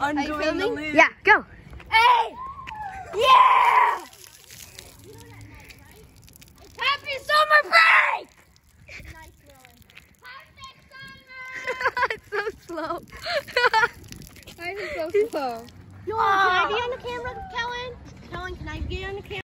undoing Are you the filming? Yeah, go. Hey! Yeah! Happy summer break! it's so slow. Why is it so slow? Yo, can I be on the camera, Kellen? Kellen, can I get on the camera?